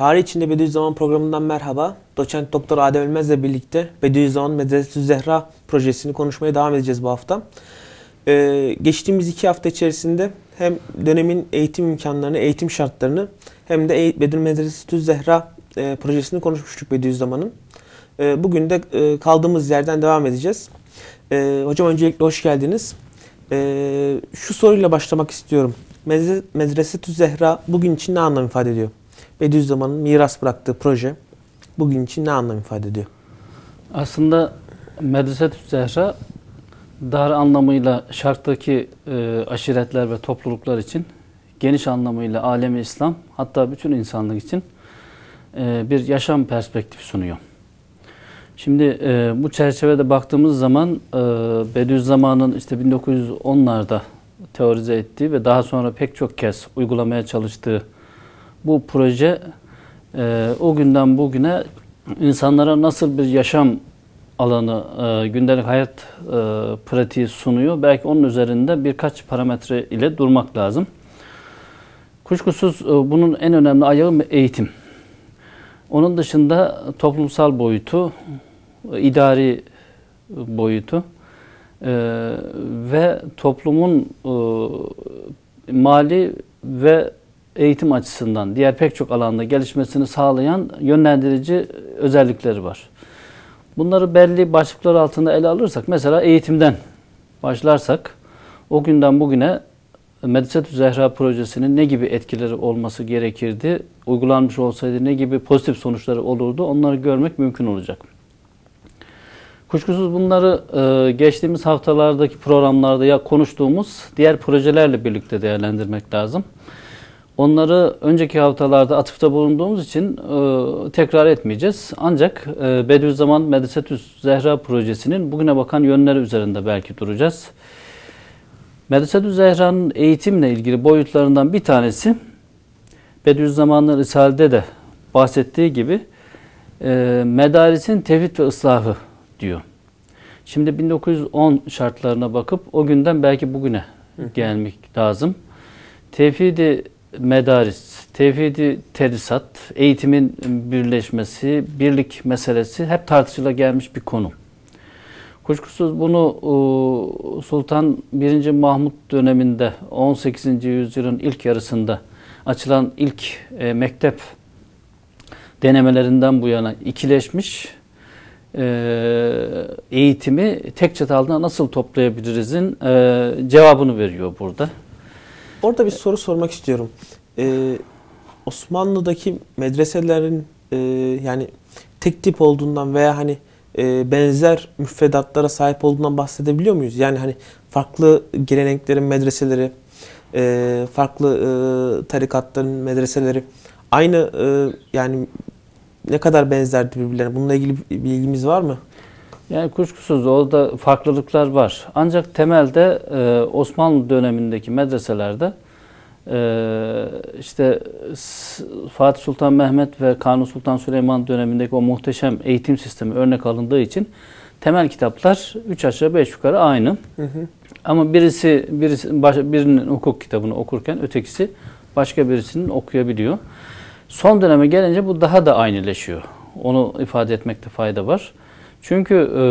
Tarih içinde Bediüzzaman programından merhaba. Doçent Doktor Adem Ölmez'le birlikte Bediüzzaman Medresetü Zehra projesini konuşmaya devam edeceğiz bu hafta. Ee, geçtiğimiz iki hafta içerisinde hem dönemin eğitim imkanlarını, eğitim şartlarını hem de Bedir Medresetü Zehra e, projesini konuşmuştuk Bediüzzaman'ın. E, bugün de e, kaldığımız yerden devam edeceğiz. E, hocam öncelikle hoş geldiniz. E, şu soruyla başlamak istiyorum. Medresetü Zehra bugün için ne anlam ifade ediyor? Bediüzzaman'ın miras bıraktığı proje bugün için ne anlam ifade ediyor? Aslında Medresetü Zehra dar anlamıyla şarttaki e, aşiretler ve topluluklar için geniş anlamıyla alemi İslam hatta bütün insanlık için e, bir yaşam perspektifi sunuyor. Şimdi e, bu çerçevede baktığımız zaman e, Bediüzzaman'ın işte 1910'larda teorize ettiği ve daha sonra pek çok kez uygulamaya çalıştığı bu proje e, o günden bugüne insanlara nasıl bir yaşam alanı, e, gündelik hayat e, pratiği sunuyor. Belki onun üzerinde birkaç parametre ile durmak lazım. Kuşkusuz e, bunun en önemli ayağı eğitim. Onun dışında toplumsal boyutu, idari boyutu e, ve toplumun e, mali ve eğitim açısından diğer pek çok alanda gelişmesini sağlayan yönlendirici özellikleri var. Bunları belli başlıklar altında ele alırsak, mesela eğitimden başlarsak, o günden bugüne Mediset-ü Zehra projesinin ne gibi etkileri olması gerekirdi, uygulanmış olsaydı ne gibi pozitif sonuçları olurdu, onları görmek mümkün olacak. Kuşkusuz bunları e, geçtiğimiz haftalardaki programlarda ya konuştuğumuz diğer projelerle birlikte değerlendirmek lazım. Onları önceki haftalarda atıfta bulunduğumuz için e, tekrar etmeyeceğiz. Ancak e, Bediüzzaman Medresetü Zehra projesinin bugüne bakan yönleri üzerinde belki duracağız. Medresetü Zehra'nın eğitimle ilgili boyutlarından bir tanesi Bediüzzaman'ın Risale'de de bahsettiği gibi e, medarisin tevhid ve ıslahı diyor. Şimdi 1910 şartlarına bakıp o günden belki bugüne gelmek lazım. Tevhidi medaris, tevhidi tedrisat, eğitimin birleşmesi, birlik meselesi hep tartışıla gelmiş bir konu. Kuşkusuz bunu Sultan 1. Mahmut döneminde 18. yüzyılın ilk yarısında açılan ilk e, mektep denemelerinden bu yana ikileşmiş e, eğitimi tek çatı altında nasıl toplayabilirizin e, cevabını veriyor burada. Orada bir soru sormak istiyorum. Ee, Osmanlı'daki medreselerin e, yani tek tip olduğundan veya hani e, benzer müfredatlara sahip olduğundan bahsedebiliyor muyuz? Yani hani farklı geleneklerin medreseleri, e, farklı e, tarikatların medreseleri aynı e, yani ne kadar benzerdi birbirlerine? Bununla ilgili bir bilgimiz var mı? Yani kuşkusuz orada farklılıklar var. Ancak temelde e, Osmanlı dönemindeki medreselerde e, işte Fatih Sultan Mehmet ve Kanuni Sultan Süleyman dönemindeki o muhteşem eğitim sistemi örnek alındığı için temel kitaplar 3 aşağı 5 yukarı aynı. Hı hı. Ama birisi, birisi baş, birinin hukuk kitabını okurken ötekisi başka birisinin okuyabiliyor. Son döneme gelince bu daha da aynıleşiyor. Onu ifade etmekte fayda var. Çünkü e,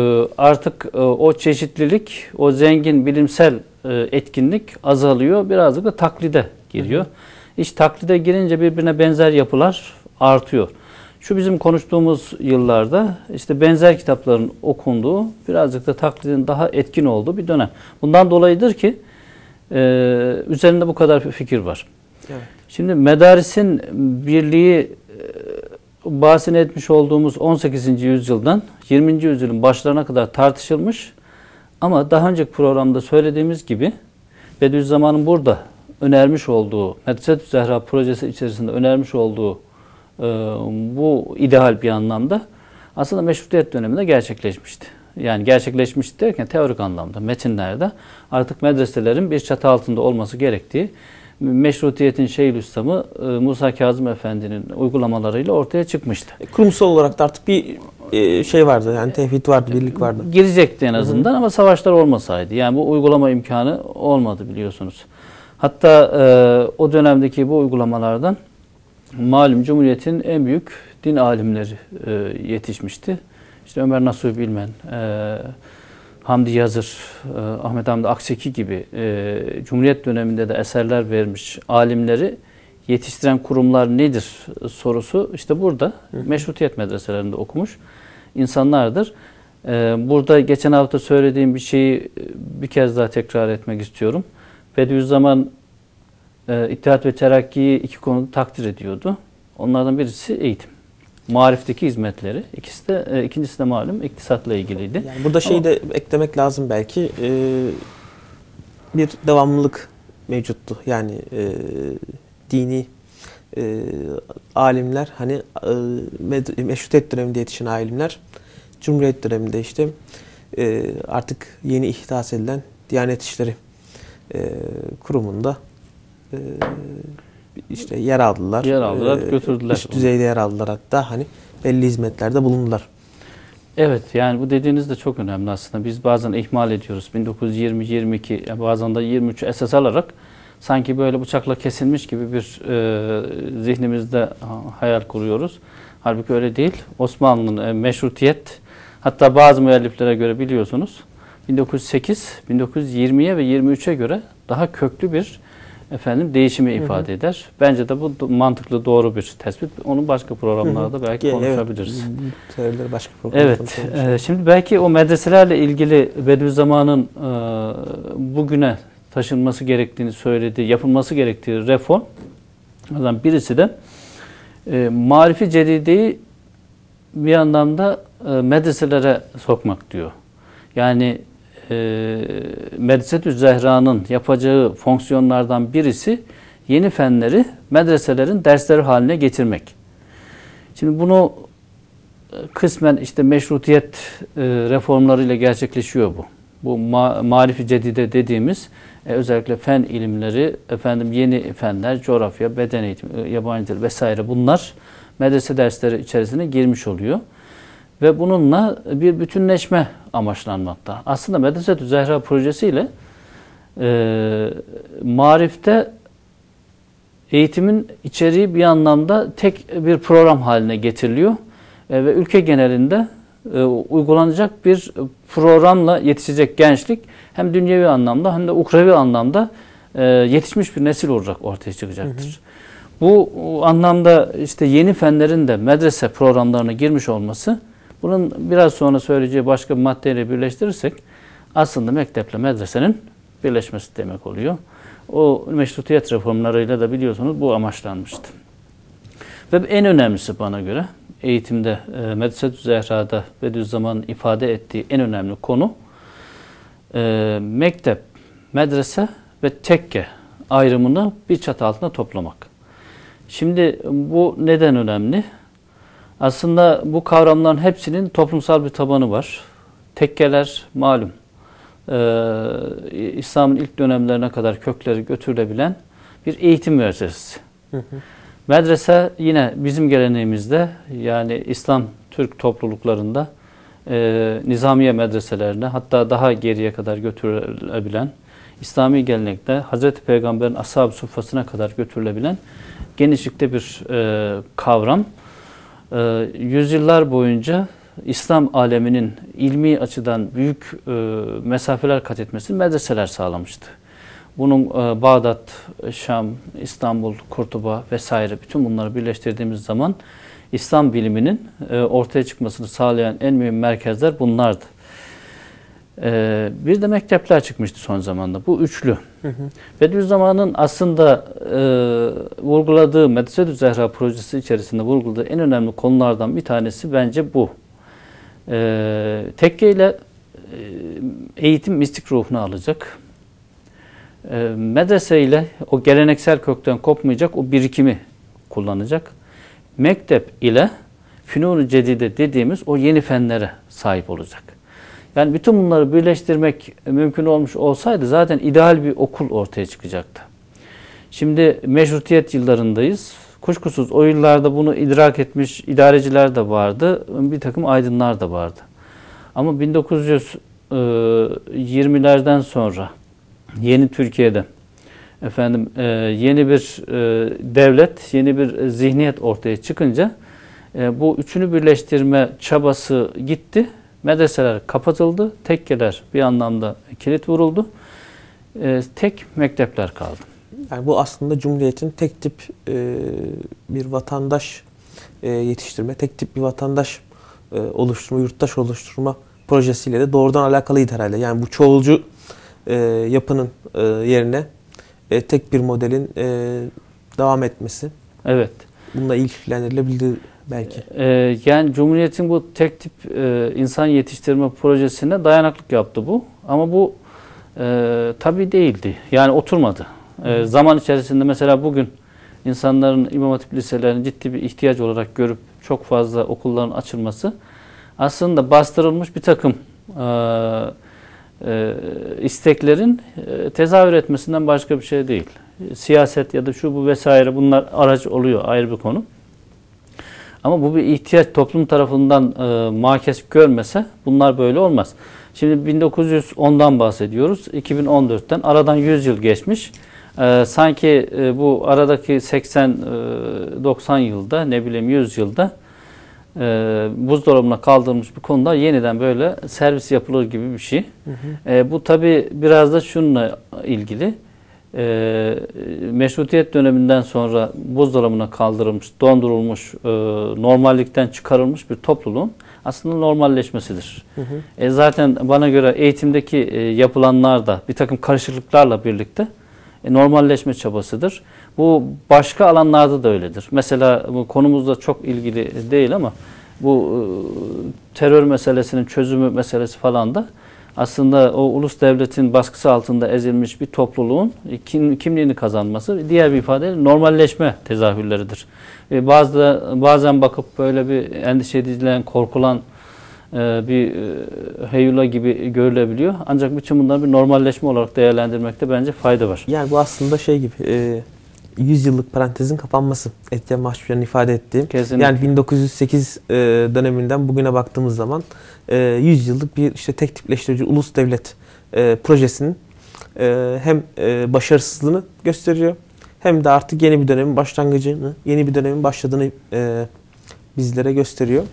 artık e, o çeşitlilik, o zengin bilimsel e, etkinlik azalıyor. Birazcık da taklide giriyor. Hı hı. İş taklide girince birbirine benzer yapılar artıyor. Şu bizim konuştuğumuz yıllarda işte benzer kitapların okunduğu, birazcık da taklidin daha etkin olduğu bir dönem. Bundan dolayıdır ki üzerinde bu kadar fikir var. Evet. Şimdi medarisin birliği e, bahsini etmiş olduğumuz 18. yüzyıldan 20. yüzyılın başlarına kadar tartışılmış. Ama daha önceki programda söylediğimiz gibi Bediüzzaman'ın burada önermiş olduğu, Medreset Zehra projesi içerisinde önermiş olduğu e, bu ideal bir anlamda aslında meşrutiyet döneminde gerçekleşmişti. Yani gerçekleşmişti derken teorik anlamda metinlerde artık medreselerin bir çatı altında olması gerektiği meşrutiyetin Şeyhülislam'ı e, Musa Kazım Efendi'nin uygulamalarıyla ortaya çıkmıştı. E, kurumsal olarak da artık bir e, şey vardı yani tevhid vardı, birlik vardı. Girecekti en azından hı hı. ama savaşlar olmasaydı. Yani bu uygulama imkanı olmadı biliyorsunuz. Hatta o dönemdeki bu uygulamalardan malum Cumhuriyet'in en büyük din alimleri e, yetişmişti. İşte Ömer Nasuh Bilmen, e, Hamdi Yazır, e, Ahmet Hamdi Akseki gibi e, Cumhuriyet döneminde de eserler vermiş alimleri yetiştiren kurumlar nedir sorusu işte burada meşrutiyet medreselerinde okumuş insanlardır. E, burada geçen hafta söylediğim bir şeyi bir kez daha tekrar etmek istiyorum. Bediüzzaman e, İttihat ve Terakki'yi iki konuda takdir ediyordu. Onlardan birisi eğitim. Marifteki hizmetleri. İkisi de, e, ikincisi de malum iktisatla ilgiliydi. Yani burada şeyi de eklemek lazım belki. E, bir devamlılık mevcuttu. Yani e, dini e, alimler hani e, meşrutiyet döneminde yetişen alimler Cumhuriyet döneminde işte e, artık yeni ihdas edilen Diyanet İşleri e, kurumunda e, işte yer aldılar. Yer aldılar, E, götürdüler Üst düzeyde yer aldılar hatta hani belli hizmetlerde bulundular. Evet yani bu dediğiniz de çok önemli aslında. Biz bazen ihmal ediyoruz. 1920-22 yani bazen de 23 esas alarak sanki böyle bıçakla kesilmiş gibi bir e, zihnimizde ha- hayal kuruyoruz. Halbuki öyle değil. Osmanlı'nın e, meşrutiyet hatta bazı müelliflere göre biliyorsunuz 1908, 1920'ye ve 23'e göre daha köklü bir efendim değişimi ifade eder. Bence de bu mantıklı doğru bir tespit. Onu başka programlarda belki Evet, konuşabiliriz. bu teorileri başka Evet. e, şimdi belki o medreselerle ilgili Bediüzzaman'ın e, bugüne taşınması gerektiğini söylediği, yapılması gerektiği reform onlardan birisi de e, marifi cedideyi bir anlamda e, medreselere sokmak diyor. Yani Medresetü Zehra'nın yapacağı fonksiyonlardan birisi yeni fenleri medreselerin dersleri haline getirmek. Şimdi bunu e, kısmen işte meşrutiyet e, reformlarıyla gerçekleşiyor bu. Bu ma marifi cedide dediğimiz e, özellikle fen ilimleri, efendim yeni fenler, coğrafya, beden eğitimi, e, yabancı dil vesaire bunlar medrese dersleri içerisine girmiş oluyor. Ve bununla bir bütünleşme amaçlanmakta. Aslında Medresetü Zehra projesiyle e, marifte eğitimin içeriği bir anlamda tek bir program haline getiriliyor. E, ve ülke genelinde e, uygulanacak bir programla yetişecek gençlik hem dünyevi anlamda hem de ukrevi anlamda e, yetişmiş bir nesil olarak ortaya çıkacaktır. Bu anlamda işte yeni fenlerin de medrese programlarına girmiş olması bunun biraz sonra söyleyeceği başka bir maddeyle birleştirirsek aslında mekteple medresenin birleşmesi demek oluyor. O meşrutiyet reformlarıyla da biliyorsunuz bu amaçlanmıştı. Ve en önemlisi bana göre eğitimde e, Medresetü Zehra'da Bediüzzaman'ın ifade ettiği en önemli konu e, mektep, medrese ve tekke ayrımını bir çatı altında toplamak. Şimdi bu neden önemli? Aslında bu kavramların hepsinin toplumsal bir tabanı var. Tekkeler malum. Ee, İslam'ın ilk dönemlerine kadar kökleri götürülebilen bir eğitim müessesesi. Medrese yine bizim geleneğimizde yani İslam Türk topluluklarında e, nizamiye medreselerine hatta daha geriye kadar götürülebilen İslami gelenekte Hazreti Peygamber'in ashab-ı suffasına kadar götürülebilen genişlikte bir e, kavram. E, yüzyıllar boyunca İslam aleminin ilmi açıdan büyük e, mesafeler kat etmesini medreseler sağlamıştı. Bunun e, Bağdat, Şam, İstanbul, Kurtuba vesaire bütün bunları birleştirdiğimiz zaman İslam biliminin e, ortaya çıkmasını sağlayan en mühim merkezler bunlardı. E, bir de mektepler çıkmıştı son zamanda. Bu üçlü. Bediüzzaman'ın aslında e, vurguladığı Medresetü Zehra projesi içerisinde vurguladığı en önemli konulardan bir tanesi bence bu. E, tekke ile e, eğitim mistik ruhunu alacak. E, medrese ile o geleneksel kökten kopmayacak o birikimi kullanacak. Mektep ile Fünun-u Cedide dediğimiz o yeni fenlere sahip olacak. Yani bütün bunları birleştirmek mümkün olmuş olsaydı zaten ideal bir okul ortaya çıkacaktı. Şimdi meşrutiyet yıllarındayız. Kuşkusuz o yıllarda bunu idrak etmiş idareciler de vardı, bir takım aydınlar da vardı. Ama 1920'lerden sonra yeni Türkiye'de efendim e, yeni bir e, devlet, yeni bir e, zihniyet ortaya çıkınca e, bu üçünü birleştirme çabası gitti. Medreseler kapatıldı, tekkeler bir anlamda kilit vuruldu. E, tek mektepler kaldı. Yani bu aslında Cumhuriyet'in tek tip e, bir vatandaş e, yetiştirme, tek tip bir vatandaş e, oluşturma, yurttaş oluşturma projesiyle de doğrudan alakalıydı herhalde. Yani bu çoğulcu e, yapının e, yerine e, tek bir modelin e, devam etmesi. Evet. Bununla ilişkilendirilebildi belki. Ee, yani Cumhuriyet'in bu tek tip e, insan yetiştirme projesine dayanaklık yaptı bu. Ama bu e, tabii değildi. Yani oturmadı. E, zaman içerisinde mesela bugün insanların İmam Hatip liselerinin ciddi bir ihtiyaç olarak görüp çok fazla okulların açılması aslında bastırılmış bir takım e, e, isteklerin e, tezahür etmesinden başka bir şey değil. Siyaset ya da şu bu vesaire bunlar araç oluyor ayrı bir konu. Ama bu bir ihtiyaç toplum tarafından e, makes görmese bunlar böyle olmaz. Şimdi 1910'dan bahsediyoruz. 2014'ten aradan 100 yıl geçmiş. E, sanki e, bu aradaki 80-90 e, yılda ne bileyim 100 yılda e, buzdolabına kaldırılmış bir konuda yeniden böyle servis yapılır gibi bir şey. Hı hı. E, bu tabi biraz da şununla ilgili. E, meşrutiyet döneminden sonra buzdolabına kaldırılmış, dondurulmuş, e, normallikten çıkarılmış bir topluluğun aslında normalleşmesidir. Hı hı. E, zaten bana göre eğitimdeki e, yapılanlar da bir takım karışıklıklarla birlikte e, normalleşme çabasıdır. Bu başka alanlarda da öyledir. Mesela bu konumuzda çok ilgili değil ama bu e, terör meselesinin çözümü meselesi falan da aslında o ulus devletin baskısı altında ezilmiş bir topluluğun kim, kimliğini kazanması diğer bir ifadeyle normalleşme tezahürleridir. E, bazı bazen bakıp böyle bir endişe edilen, korkulan e, bir e, heyula gibi görülebiliyor. Ancak bütün bunları bir normalleşme olarak değerlendirmekte bence fayda var. Yani bu aslında şey gibi e, 100 yıllık parantezin kapanması. Etken Mahşupyan'ın ifade ettiği. Kesinlikle. Yani 1908 e, döneminden bugüne baktığımız zaman e, 100 yıllık bir işte tek tipleştirici ulus devlet e, projesinin e, hem e, başarısızlığını gösteriyor hem de artık yeni bir dönemin başlangıcını, yeni bir dönemin başladığını e, bizlere gösteriyor.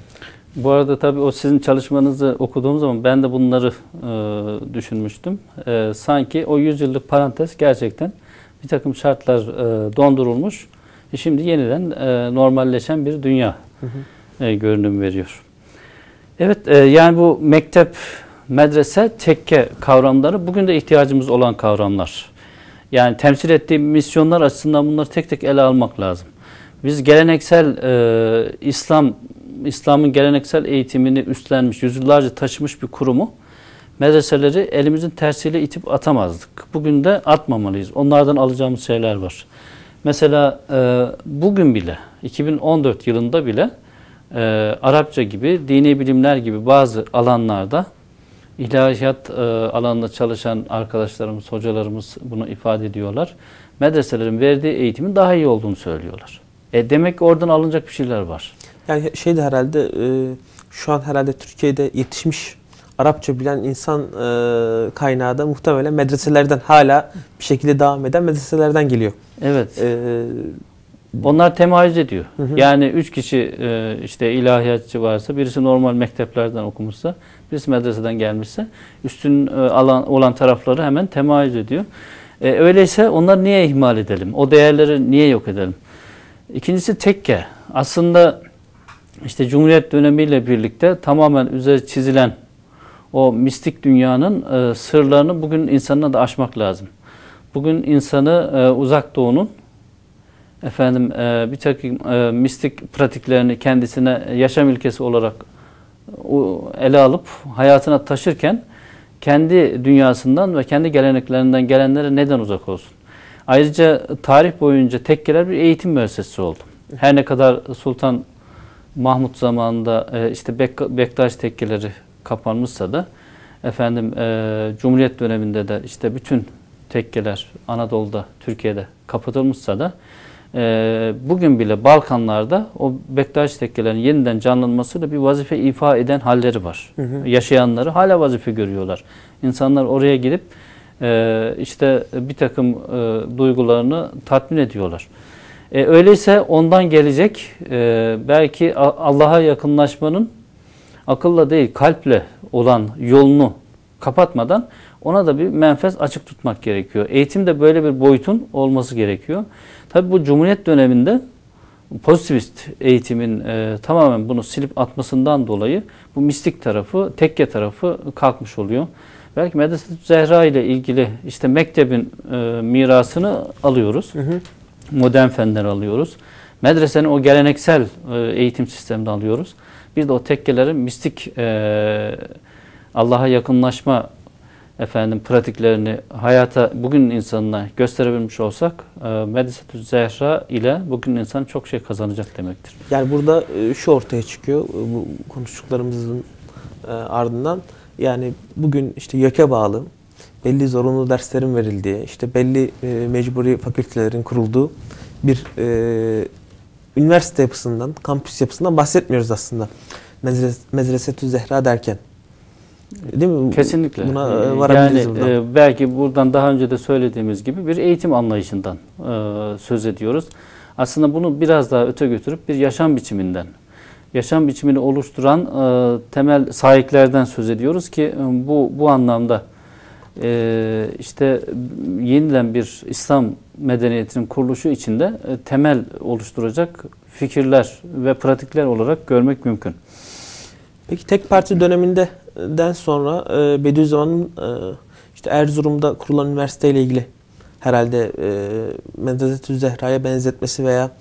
Bu arada tabii o sizin çalışmanızı okuduğum zaman ben de bunları e, düşünmüştüm. E, sanki o 100 yıllık parantez gerçekten bir takım şartlar e, dondurulmuş. E şimdi yeniden e, normalleşen bir dünya hı hı. E, görünüm veriyor. Evet e, yani bu mektep, medrese, tekke kavramları bugün de ihtiyacımız olan kavramlar. Yani temsil ettiği misyonlar açısından bunları tek tek ele almak lazım. Biz geleneksel e, İslam İslam'ın geleneksel eğitimini üstlenmiş, yüzyıllarca taşımış bir kurumu medreseleri elimizin tersiyle itip atamazdık. Bugün de atmamalıyız. Onlardan alacağımız şeyler var. Mesela e, bugün bile, 2014 yılında bile e, Arapça gibi, dini bilimler gibi bazı alanlarda ilahiyat e, alanında çalışan arkadaşlarımız, hocalarımız bunu ifade ediyorlar. Medreselerin verdiği eğitimin daha iyi olduğunu söylüyorlar. E demek ki oradan alınacak bir şeyler var. Yani şey de herhalde e, şu an herhalde Türkiye'de yetişmiş Arapça bilen insan e, kaynağı da muhtemelen medreselerden hala bir şekilde devam eden medreselerden geliyor. Evet. E, onlar temayüz ediyor. Hı hı. Yani üç kişi e, işte ilahiyatçı varsa, birisi normal mekteplerden okumuşsa, birisi medreseden gelmişse, üstün e, alan olan tarafları hemen temayüz ediyor. E, öyleyse onları niye ihmal edelim? O değerleri niye yok edelim? İkincisi tekke. Aslında işte Cumhuriyet dönemiyle birlikte tamamen üzeri çizilen o mistik dünyanın e, sırlarını bugün insanına da aşmak lazım. Bugün insanı e, uzak doğunun efendim e, bir takım e, mistik pratiklerini kendisine yaşam ilkesi olarak o, ele alıp hayatına taşırken kendi dünyasından ve kendi geleneklerinden gelenlere neden uzak olsun? Ayrıca tarih boyunca tekkeler bir eğitim müessesesi oldu. Her ne kadar Sultan Mahmut zamanında e, işte Bek Bektaş tekkeleri kapanmışsa da efendim e, Cumhuriyet döneminde de işte bütün tekkeler Anadolu'da, Türkiye'de kapatılmışsa da e, bugün bile Balkanlarda o Bektaş tekkelerin yeniden canlanmasıyla bir vazife ifa eden halleri var. Hı hı. Yaşayanları hala vazife görüyorlar. İnsanlar oraya gidip e, işte bir takım e, duygularını tatmin ediyorlar. E, öyleyse ondan gelecek e, belki Allah'a yakınlaşmanın akılla değil kalple olan yolunu kapatmadan ona da bir menfez açık tutmak gerekiyor. Eğitimde böyle bir boyutun olması gerekiyor. Tabi bu Cumhuriyet döneminde pozitivist eğitimin e, tamamen bunu silip atmasından dolayı bu mistik tarafı, tekke tarafı kalkmış oluyor. Belki Medrese Zehra ile ilgili işte mektebin e, mirasını alıyoruz. Hı hı. Modern fenler alıyoruz. Medresenin o geleneksel e, eğitim sistemini alıyoruz. Bir de o tekkelerin mistik e, Allah'a yakınlaşma efendim pratiklerini hayata bugün insanına gösterebilmiş olsak e, Medisetü Zehra ile bugün insan çok şey kazanacak demektir. Yani burada e, şu ortaya çıkıyor e, bu konuştuklarımızın e, ardından yani bugün işte YÖK'e bağlı belli zorunlu derslerin verildiği, işte belli e, mecburi fakültelerin kurulduğu bir e, üniversite yapısından, kampüs yapısından bahsetmiyoruz aslında. Medres Medresetü Zehra derken. Değil mi? Kesinlikle. Buna e, yani, buradan. E, belki buradan daha önce de söylediğimiz gibi bir eğitim anlayışından e, söz ediyoruz. Aslında bunu biraz daha öte götürüp bir yaşam biçiminden, yaşam biçimini oluşturan e, temel sahiplerden söz ediyoruz ki e, bu bu anlamda e, işte yeniden bir İslam medeniyetinin kuruluşu içinde e, temel oluşturacak fikirler ve pratikler olarak görmek mümkün. Peki tek parti döneminden sonra e, Bediüzzaman'ın e, işte Erzurum'da kurulan üniversiteyle ilgili herhalde Medresetü Zehra'ya benzetmesi veya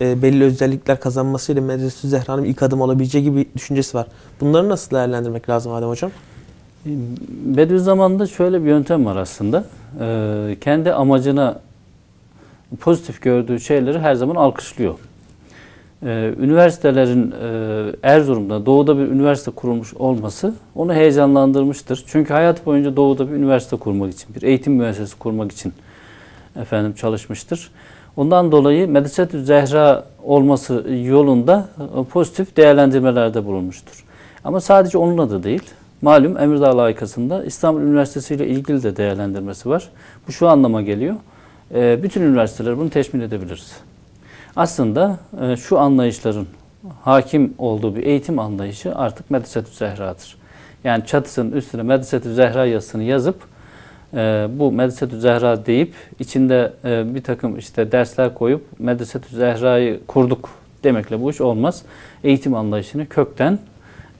belli özellikler kazanmasıyla Medresetü Zehra'nın ilk adım olabileceği gibi düşüncesi var. Bunları nasıl değerlendirmek lazım Adem Hocam? Bediüzzaman'da şöyle bir yöntem var aslında. Kendi amacına pozitif gördüğü şeyleri her zaman alkışlıyor. Ee, üniversitelerin e, Erzurum'da doğuda bir üniversite kurulmuş olması onu heyecanlandırmıştır. Çünkü hayat boyunca doğuda bir üniversite kurmak için, bir eğitim müessesesi kurmak için efendim çalışmıştır. Ondan dolayı Medisetü Zehra olması yolunda e, pozitif değerlendirmelerde bulunmuştur. Ama sadece onunla da değil. Malum Emirdağ layıkasında İstanbul Üniversitesi ile ilgili de değerlendirmesi var. Bu şu anlama geliyor. E, bütün üniversiteler bunu teşmil edebiliriz. Aslında e, şu anlayışların hakim olduğu bir eğitim anlayışı artık Medisetü Zehra'dır. Yani çatısının üstüne Medisetü Zehra yazısını yazıp e, bu Medisetü Zehra deyip içinde e, bir takım işte dersler koyup Medisetü Zehra'yı kurduk demekle bu iş olmaz. Eğitim anlayışını kökten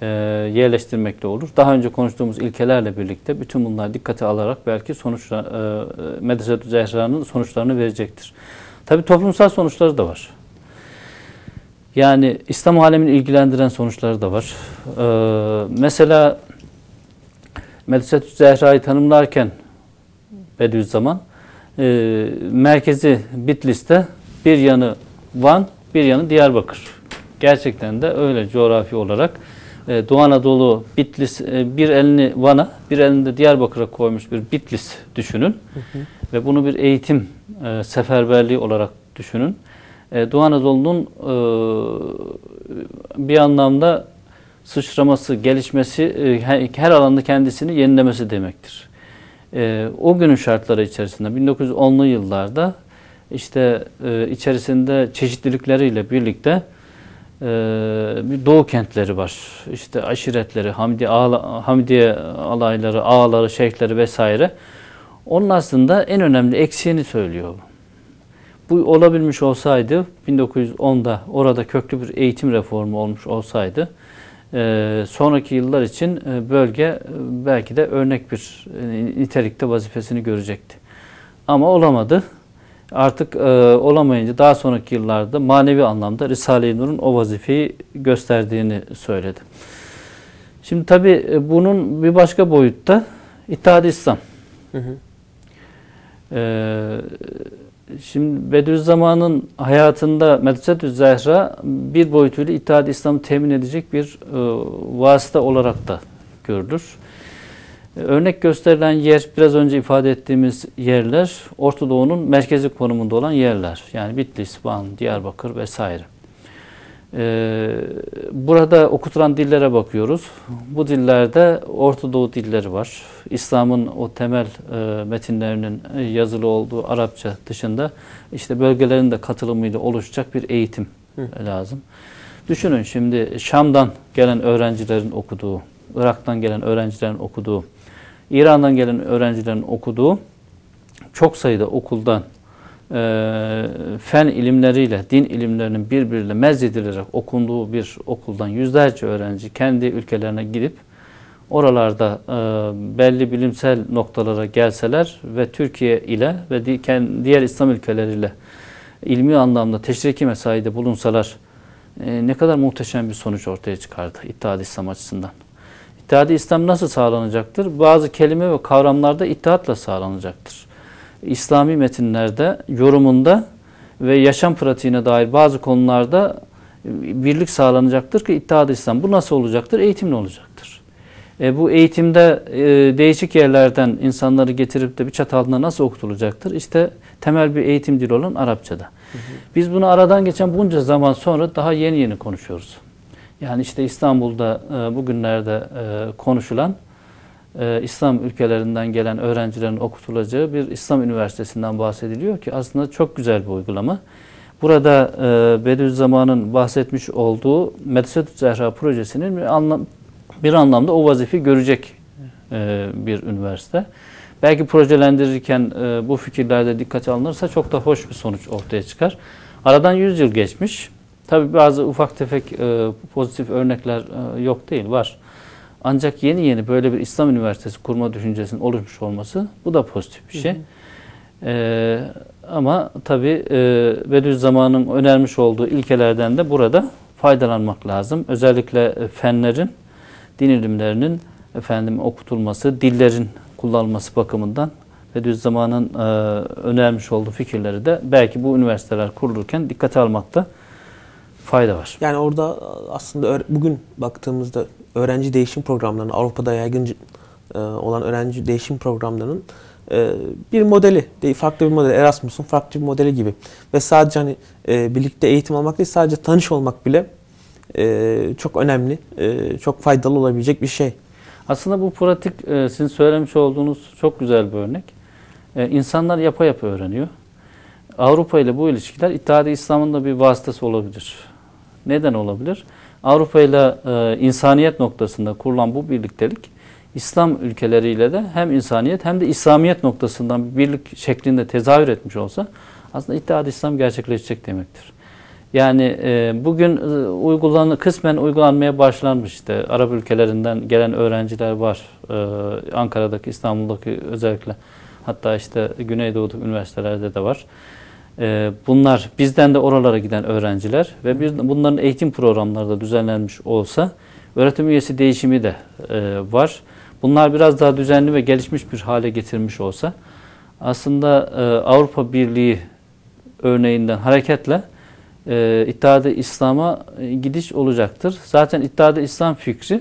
e, yerleştirmekle olur. Daha önce konuştuğumuz ilkelerle birlikte bütün bunlar dikkate alarak belki sonuçla e, Medisetü Zehra'nın sonuçlarını verecektir. Tabi toplumsal sonuçları da var. Yani İslam alemini ilgilendiren sonuçları da var. Ee, mesela Medisetü Zehra'yı tanımlarken Bediüzzaman e, merkezi Bitlis'te bir yanı Van, bir yanı Diyarbakır. Gerçekten de öyle coğrafi olarak. E, Doğu Anadolu, Bitlis, e, bir elini Van'a, bir elini de Diyarbakır'a koymuş bir Bitlis düşünün. Hı hı. Ve bunu bir eğitim e, seferberliği olarak düşünün. E, Doğu Anadolu'nun e, bir anlamda sıçraması, gelişmesi, e, her, alanda kendisini yenilemesi demektir. E, o günün şartları içerisinde 1910'lu yıllarda işte e, içerisinde çeşitlilikleriyle birlikte e, doğu kentleri var. İşte aşiretleri, Hamdi ağla, Hamdiye alayları, ağaları, şeyhleri vesaire. Onun aslında en önemli eksiğini söylüyor. Bu olabilmiş olsaydı 1910'da orada köklü bir eğitim reformu olmuş olsaydı e, sonraki yıllar için e, bölge e, belki de örnek bir nitelikte vazifesini görecekti. Ama olamadı. Artık olamayınca daha sonraki yıllarda manevi anlamda Risale-i Nur'un o vazifeyi gösterdiğini söyledi. Şimdi tabi bunun bir başka boyutta İttihad-ı İslam. Hı hı. Ee, şimdi Bediüzzaman'ın hayatında Medresetü Zehra bir boyutuyla İttihad İslam'ı temin edecek bir e, vasıta olarak da görülür. Örnek gösterilen yer biraz önce ifade ettiğimiz yerler Orta Doğu'nun merkezi konumunda olan yerler. Yani Bitlis, Van, Diyarbakır vesaire. Ee, burada okutulan dillere bakıyoruz. Bu dillerde Orta Doğu dilleri var. İslam'ın o temel e, metinlerinin e, yazılı olduğu Arapça dışında işte bölgelerin de katılımıyla oluşacak bir eğitim Hı. lazım. Düşünün şimdi Şam'dan gelen öğrencilerin okuduğu, Irak'tan gelen öğrencilerin okuduğu, İran'dan gelen öğrencilerin okuduğu çok sayıda okuldan e, fen ilimleriyle, din ilimlerinin birbiriyle mezcedilerek okunduğu bir okuldan yüzlerce öğrenci kendi ülkelerine gidip oralarda e, belli bilimsel noktalara gelseler ve Türkiye ile ve di- ken- diğer İslam ülkeleriyle ilmi anlamda teşriki mesaide bulunsalar e, ne kadar muhteşem bir sonuç ortaya çıkardı İttihad İslam açısından. İttihad-ı İslam nasıl sağlanacaktır? Bazı kelime ve kavramlarda ittihatla sağlanacaktır. İslami metinlerde, yorumunda ve yaşam pratiğine dair bazı konularda birlik sağlanacaktır ki İttihad-ı İslam. Bu nasıl olacaktır? Eğitimle olacaktır. E, bu eğitimde e, değişik yerlerden insanları getirip de bir çatı altında nasıl okutulacaktır? İşte temel bir eğitim dili olan Arapçada. Biz bunu aradan geçen bunca zaman sonra daha yeni yeni konuşuyoruz. Yani işte İstanbul'da e, bugünlerde e, konuşulan e, İslam ülkelerinden gelen öğrencilerin okutulacağı bir İslam üniversitesinden bahsediliyor ki aslında çok güzel bir uygulama. Burada Bediüzzaman'ın bahsetmiş olduğu Medresetü Zehra projesinin bir, anlam, bir anlamda o vazifeyi görecek bir üniversite. Belki projelendirirken bu fikirlerde dikkate alınırsa çok da hoş bir sonuç ortaya çıkar. Aradan 100 yıl geçmiş. Tabi bazı ufak tefek e, pozitif örnekler e, yok değil, var. Ancak yeni yeni böyle bir İslam Üniversitesi kurma düşüncesinin oluşmuş olması bu da pozitif bir şey. E, ama tabi e, Bediüzzaman'ın önermiş olduğu ilkelerden de burada faydalanmak lazım. Özellikle e, fenlerin, din ilimlerinin efendim okutulması, dillerin kullanılması bakımından Bediüzzaman'ın e, önermiş olduğu fikirleri de belki bu üniversiteler kurulurken dikkate almakta fayda var. Yani orada aslında öğ- bugün baktığımızda öğrenci değişim programlarının Avrupa'da yaygın e, olan öğrenci değişim programlarının e, bir modeli, değil, farklı bir model, Erasmus'un farklı bir modeli gibi. Ve sadece hani e, birlikte eğitim almak değil, sadece tanış olmak bile e, çok önemli, e, çok faydalı olabilecek bir şey. Aslında bu pratik e, sizin söylemiş olduğunuz çok güzel bir örnek. E, insanlar yapa yapa öğreniyor. Avrupa ile bu ilişkiler İttihad-ı İslam'ın da bir vasıtası olabilir. Neden olabilir? Avrupa ile e, insaniyet noktasında kurulan bu birliktelik İslam ülkeleriyle de hem insaniyet hem de İslamiyet noktasından bir birlik şeklinde tezahür etmiş olsa aslında İttihad-ı İslam gerçekleşecek demektir. Yani e, bugün e, uygulan, kısmen uygulanmaya başlanmış işte Arap ülkelerinden gelen öğrenciler var. E, Ankara'daki, İstanbul'daki özellikle hatta işte Güneydoğu'daki üniversitelerde de var. E, bunlar bizden de oralara giden öğrenciler ve bir, bunların eğitim programları da düzenlenmiş olsa öğretim üyesi değişimi de e, var. Bunlar biraz daha düzenli ve gelişmiş bir hale getirmiş olsa aslında e, Avrupa Birliği örneğinden hareketle e, İttihat-ı İslam'a e, gidiş olacaktır. Zaten İttihat-ı İslam fikri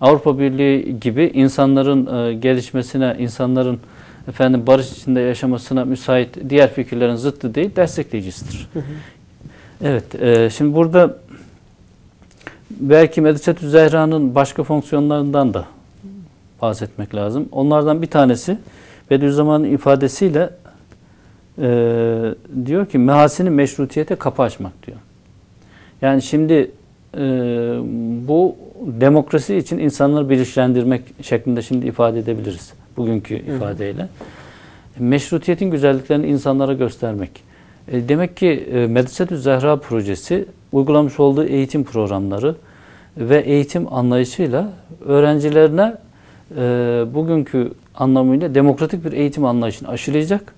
Avrupa Birliği gibi insanların e, gelişmesine, insanların efendim barış içinde yaşamasına müsait diğer fikirlerin zıttı değil, destekleyicisidir. Evet, e, şimdi burada belki Medresetü Zehra'nın başka fonksiyonlarından da bahsetmek lazım. Onlardan bir tanesi Bediüzzaman'ın ifadesiyle e, diyor ki mehasini meşrutiyete kapı açmak diyor. Yani şimdi e, bu demokrasi için insanları bilinçlendirmek şeklinde şimdi ifade edebiliriz bugünkü ifadeyle. Meşrutiyetin güzelliklerini insanlara göstermek. E, demek ki e, Medresetü Zehra projesi uygulamış olduğu eğitim programları ve eğitim anlayışıyla öğrencilerine e, bugünkü anlamıyla demokratik bir eğitim anlayışını aşılayacak.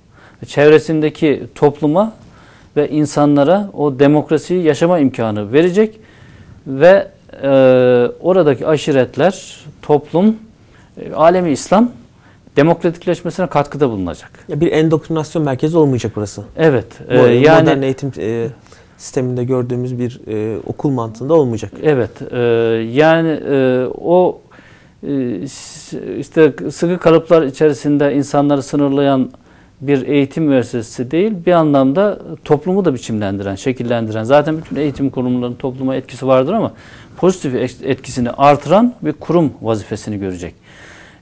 Çevresindeki topluma ve insanlara o demokrasiyi yaşama imkanı verecek ve e, oradaki aşiretler, toplum, e, alemi İslam demokratikleşmesine katkıda bulunacak. Ya bir endokrinasyon merkezi olmayacak burası. Evet. E, yani modern eğitim e, sisteminde gördüğümüz bir e, okul mantığında olmayacak. Evet. e, yani e, o e, işte sıkı kalıplar içerisinde insanları sınırlayan bir eğitim müessesesi değil, bir anlamda toplumu da biçimlendiren, şekillendiren. Zaten bütün eğitim kurumlarının topluma etkisi vardır ama pozitif etkisini artıran bir kurum vazifesini görecek.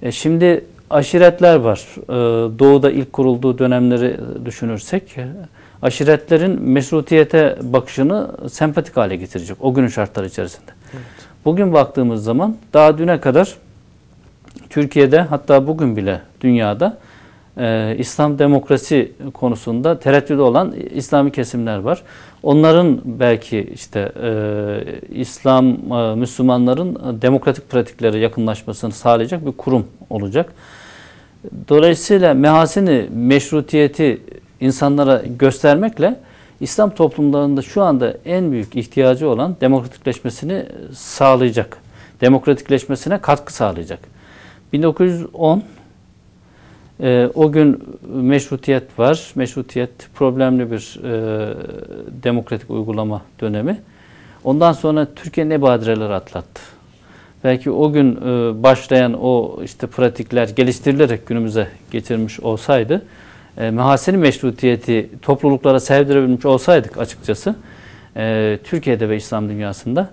E şimdi aşiretler var. E, doğu'da ilk kurulduğu dönemleri düşünürsek, e, aşiretlerin meşrutiyete bakışını sempatik hale getirecek o günün şartları içerisinde. Evet. Bugün baktığımız zaman daha düne kadar Türkiye'de hatta bugün bile dünyada e, İslam demokrasi konusunda tereddütü olan İslami kesimler var. Onların belki işte e, İslam e, Müslümanların demokratik pratiklere yakınlaşmasını sağlayacak bir kurum olacak. Dolayısıyla mehasini, meşrutiyeti insanlara göstermekle İslam toplumlarında şu anda en büyük ihtiyacı olan demokratikleşmesini sağlayacak. Demokratikleşmesine katkı sağlayacak. 1910 e, o gün meşrutiyet var. Meşrutiyet problemli bir e, demokratik uygulama dönemi. Ondan sonra Türkiye ne badireler atlattı. Belki o gün e, başlayan o işte pratikler geliştirilerek günümüze getirmiş olsaydı, e, meşrutiyeti topluluklara sevdirebilmiş olsaydık açıkçası, e, Türkiye'de ve İslam dünyasında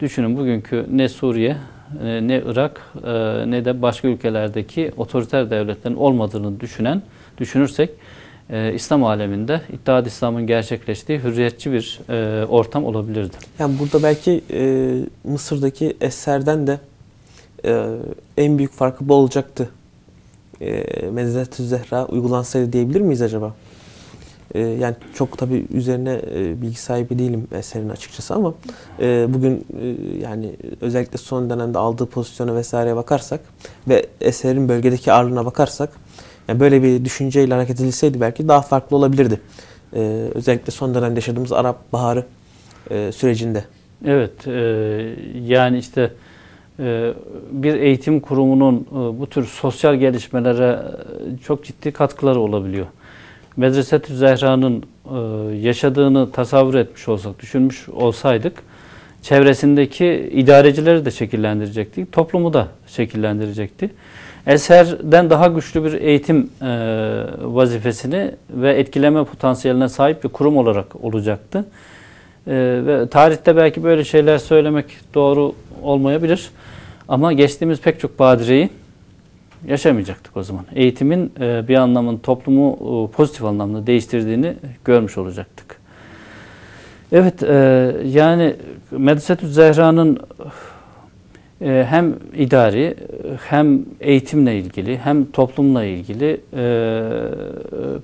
düşünün bugünkü ne Suriye e, ne Irak ne de başka ülkelerdeki otoriter devletlerin olmadığını düşünen düşünürsek e, İslam aleminde İttihat İslam'ın gerçekleştiği hürriyetçi bir ortam olabilirdi. Yani burada belki Mısır'daki eserden de en büyük farkı bu olacaktı. E, Mezzet-ü Zehra uygulansaydı diyebilir miyiz acaba? E, yani çok tabi üzerine e, bilgi sahibi değilim eserin açıkçası ama e, bugün e, yani özellikle son dönemde aldığı pozisyona vesaireye bakarsak ve eserin bölgedeki ağırlığına bakarsak yani böyle bir düşünceyle hareket edilseydi belki daha farklı olabilirdi. E, özellikle son dönemde yaşadığımız Arap Baharı e, sürecinde. Evet, e, yani işte e, bir eğitim kurumunun e, bu tür sosyal gelişmelere e, çok ciddi katkıları olabiliyor. Medreset-ü Zehra'nın e, yaşadığını tasavvur etmiş olsak, düşünmüş olsaydık çevresindeki idarecileri de şekillendirecektik, toplumu da şekillendirecekti. Eserden daha güçlü bir eğitim e, vazifesini ve etkileme potansiyeline sahip bir kurum olarak olacaktı. E, ve tarihte belki böyle şeyler söylemek doğru olmayabilir. Ama geçtiğimiz pek çok badireyi yaşamayacaktık o zaman. Eğitimin e, bir anlamın toplumu e, pozitif anlamda değiştirdiğini görmüş olacaktık. Evet, e, yani Medresetü Zehra'nın hem idari hem eğitimle ilgili hem toplumla ilgili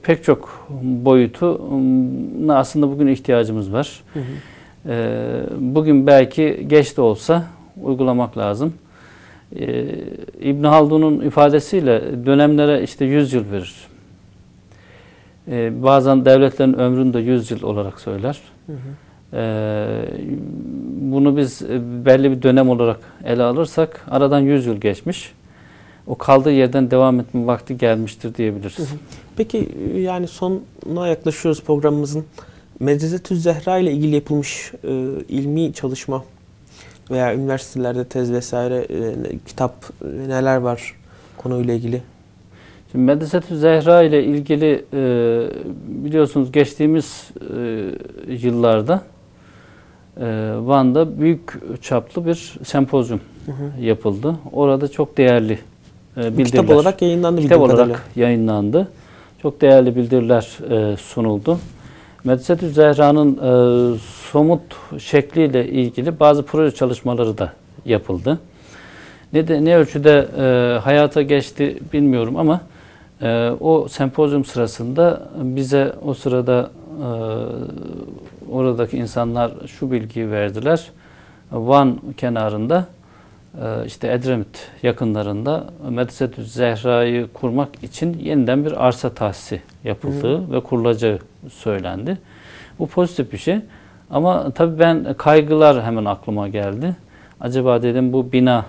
pek çok boyutu aslında bugün ihtiyacımız var. Hı hı. Bugün belki geç de olsa uygulamak lazım. Ee, İbn Haldun'un ifadesiyle dönemlere işte 100 yıl verir. Ee, bazen devletlerin ömrünü de 100 yıl olarak söyler. Hı hı. Bunu biz belli bir dönem olarak ele alırsak aradan 100 yıl geçmiş. O kaldığı yerden devam etme vakti gelmiştir diyebiliriz. Peki yani sonuna yaklaşıyoruz programımızın. Medresetü Zehra ile ilgili yapılmış e, ilmi çalışma veya üniversitelerde tez vesaire e, kitap e, neler var konuyla ilgili? Şimdi Medresetü Zehra ile ilgili e, biliyorsunuz geçtiğimiz e, yıllarda e, Van'da büyük çaplı bir sempozyum hı hı. yapıldı. Orada çok değerli e, bildiriler. Kitap olarak yayınlandı. Kitap olarak kadarıyla. yayınlandı. Çok değerli bildiriler e, sunuldu. Medresetü Zehra'nın e, somut şekliyle ilgili bazı proje çalışmaları da yapıldı. Ne de ne ölçüde e, hayata geçti bilmiyorum ama e, o sempozyum sırasında bize o sırada e, oradaki insanlar şu bilgiyi verdiler. Van kenarında e, işte Edremit yakınlarında Medresetü Zehra'yı kurmak için yeniden bir arsa tahsisi yapıldığı Hı. ve kurulacağı söylendi. Bu pozitif bir şey. Ama tabii ben kaygılar hemen aklıma geldi. Acaba dedim bu bina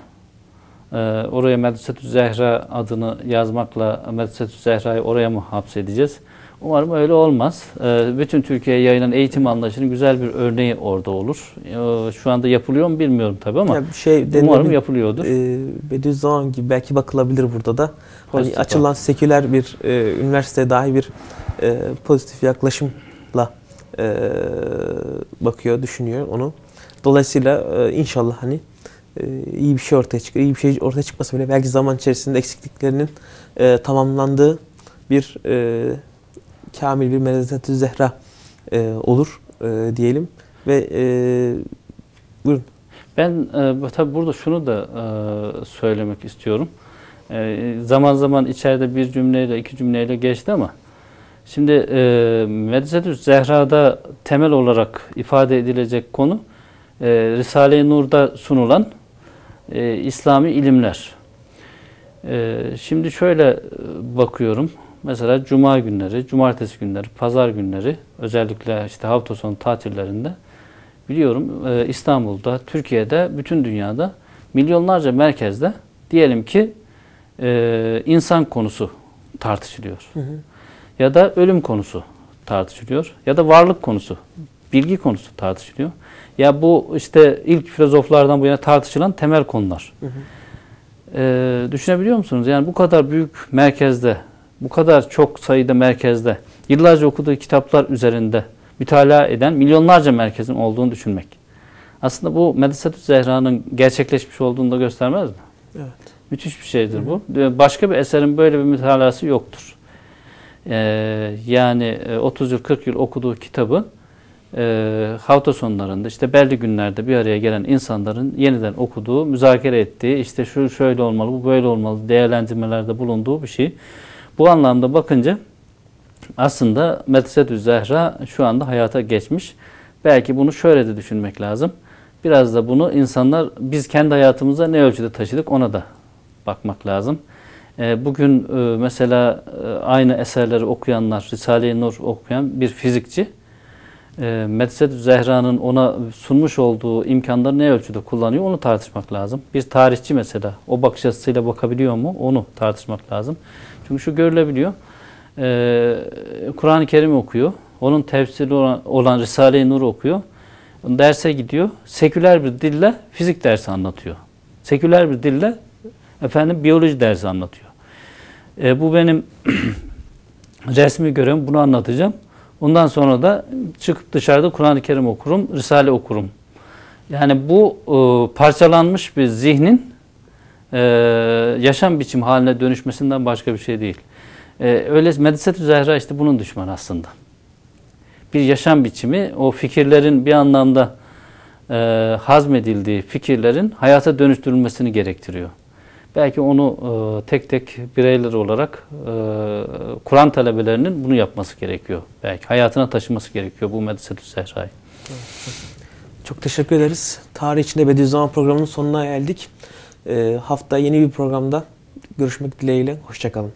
e, oraya Medresetü Zehra adını yazmakla Medresetü Zehra'yı oraya mı hapsedeceğiz? Umarım öyle olmaz. Ee, bütün Türkiye'ye yayılan eğitim anlayışının güzel bir örneği orada olur. Ee, şu anda yapılıyor mu bilmiyorum tabii ama Ya şey umarım yapılıyordur. e, Bediüzzaman gibi belki bakılabilir burada da. Hani açılan seküler bir e, üniversiteye dahi bir e, pozitif yaklaşımla e, bakıyor, düşünüyor onu. Dolayısıyla e, inşallah hani e, iyi bir şey ortaya çıkar. İyi bir şey ortaya çıkmasa bile belki zaman içerisinde eksikliklerinin e, tamamlandığı bir e, kamil bir Medresetü Zehra e, olur e, diyelim ve e, buyurun. Ben e, tabii burada şunu da e, söylemek istiyorum. E, zaman zaman içeride bir cümleyle iki cümleyle geçti ama şimdi e, Medresetü Zehra'da temel olarak ifade edilecek konu e, Risale-i Nur'da sunulan e, İslami ilimler. E, şimdi şöyle e, bakıyorum. Mesela cuma günleri, cumartesi günleri, pazar günleri özellikle işte hafta sonu tatillerinde biliyorum e, İstanbul'da, Türkiye'de, bütün dünyada milyonlarca merkezde diyelim ki e, insan konusu tartışılıyor. Hı hı. Ya da ölüm konusu tartışılıyor. Ya da varlık konusu, bilgi konusu tartışılıyor. Ya bu işte ilk filozoflardan bu yana tartışılan temel konular. Hı hı. E, düşünebiliyor musunuz? Yani bu kadar büyük merkezde, bu kadar çok sayıda merkezde, yıllarca okuduğu kitaplar üzerinde mütalaa eden milyonlarca merkezin olduğunu düşünmek. Aslında bu Medresetü Zehra'nın gerçekleşmiş olduğunu da göstermez mi? Evet. Müthiş bir şeydir bu. Başka bir eserin böyle bir mütalası yoktur. Ee, yani e, 30 yıl 40 yıl okuduğu kitabı e, hafta sonlarında işte belli günlerde bir araya gelen insanların yeniden okuduğu, müzakere ettiği, işte şu şöyle olmalı, bu böyle olmalı değerlendirmelerde bulunduğu bir şey. Bu anlamda bakınca aslında Medresetü Zehra şu anda hayata geçmiş. Belki bunu şöyle de düşünmek lazım. Biraz da bunu insanlar biz kendi hayatımıza ne ölçüde taşıdık ona da bakmak lazım. Ee, Bugün e, mesela e, aynı eserleri okuyanlar, Risale-i Nur okuyan bir fizikçi e, Medresetü Zehra'nın ona sunmuş olduğu imkanları ne ölçüde kullanıyor onu tartışmak lazım. Bir tarihçi mesela o bakış açısıyla bakabiliyor mu onu tartışmak lazım. Çünkü şu görülebiliyor. Ee, Kur'an-ı Kerim okuyor. Onun tefsiri olan, olan Risale-i Nur okuyor. Derse gidiyor. Seküler bir dille fizik dersi anlatıyor. Seküler bir dille efendim biyoloji dersi anlatıyor. Ee, bu benim resmi görevim. Bunu anlatacağım. Ondan sonra da çıkıp dışarıda Kur'an-ı Kerim okurum, Risale okurum. Yani bu e, parçalanmış bir zihnin e, yaşam biçim haline dönüşmesinden başka bir şey değil. E, öyle Medresetü Zehra işte bunun düşmanı aslında. Bir yaşam biçimi, o fikirlerin bir anlamda e, hazmedildiği fikirlerin hayata dönüştürülmesini gerektiriyor. Belki onu e, tek tek bireyler olarak e, Kur'an talebelerinin bunu yapması gerekiyor. Belki hayatına taşıması gerekiyor bu Medresetü Zehra'yı. Çok teşekkür ederiz. Tarih içinde Bediüzzaman programının sonuna geldik. Ee, hafta yeni bir programda görüşmek dileğiyle. Hoşçakalın.